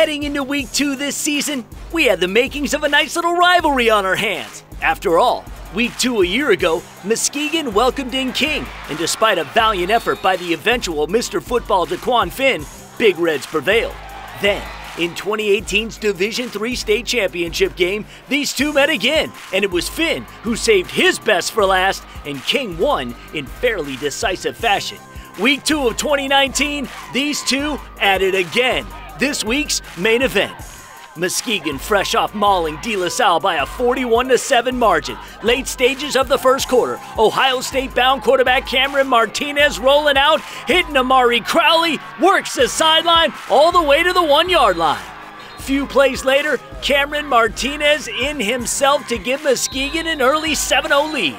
Heading into week two this season, we had the makings of a nice little rivalry on our hands. After all, week two a year ago, Muskegon welcomed in King, and despite a valiant effort by the eventual Mr. Football Dequan Finn, Big Reds prevailed. Then, in 2018's Division III state championship game, these two met again, and it was Finn who saved his best for last, and King won in fairly decisive fashion. Week two of 2019, these two it again. This week's main event. Muskegon fresh off mauling De La Salle by a 41 7 margin. Late stages of the first quarter, Ohio State bound quarterback Cameron Martinez rolling out, hitting Amari Crowley, works the sideline all the way to the one yard line. Few plays later, Cameron Martinez in himself to give Muskegon an early 7 0 lead.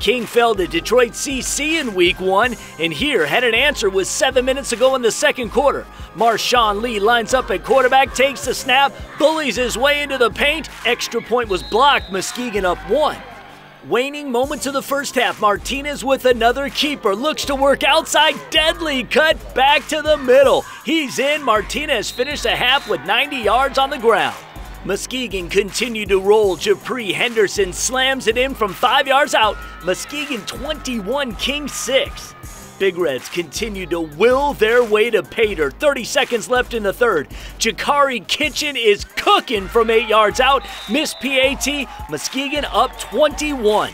King fell to Detroit CC in week one, and here had an answer with seven minutes to go in the second quarter. Marshawn Lee lines up at quarterback, takes the snap, bullies his way into the paint. Extra point was blocked, Muskegon up one. Waning moments of the first half, Martinez with another keeper looks to work outside, deadly cut back to the middle. He's in. Martinez finished the half with 90 yards on the ground. Muskegon continued to roll. Japri Henderson slams it in from five yards out. Muskegon 21, King 6. Big Reds continue to will their way to Pater. 30 seconds left in the third. Jakari Kitchen is cooking from eight yards out. Miss PAT. Muskegon up 21.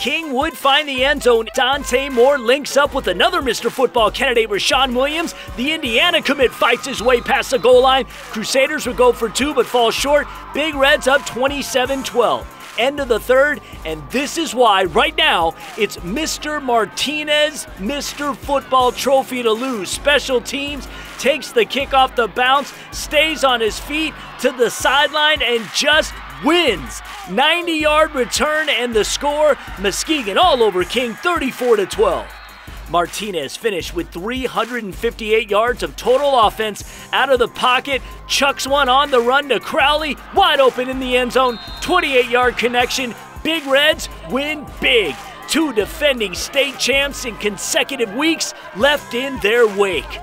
King would find the end zone. Dante Moore links up with another Mr. Football candidate, Rashawn Williams. The Indiana commit fights his way past the goal line. Crusaders would go for two but fall short. Big Reds up 27 12 end of the third, and this is why right now it's Mr. Martinez, Mr. Football Trophy to lose. Special teams takes the kick off the bounce, stays on his feet to the sideline, and just wins. 90 yard return and the score Muskegon all over King 34 to 12. Martinez finished with 358 yards of total offense out of the pocket, chucks one on the run to Crowley, wide open in the end zone, 28 yard connection. Big Reds win big. Two defending state champs in consecutive weeks left in their wake.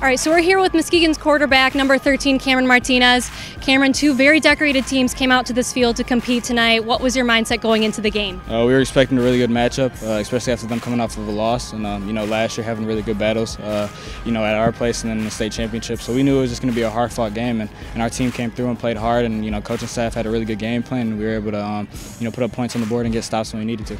All right, so we're here with Muskegon's quarterback, number 13, Cameron Martinez. Cameron, two very decorated teams came out to this field to compete tonight. What was your mindset going into the game? Uh, we were expecting a really good matchup, uh, especially after them coming off of a loss. And, um, you know, last year having really good battles, uh, you know, at our place and then the state championship. So we knew it was just going to be a hard fought game. And, and our team came through and played hard. And, you know, coaching staff had a really good game plan. And we were able to, um, you know, put up points on the board and get stops when we needed to.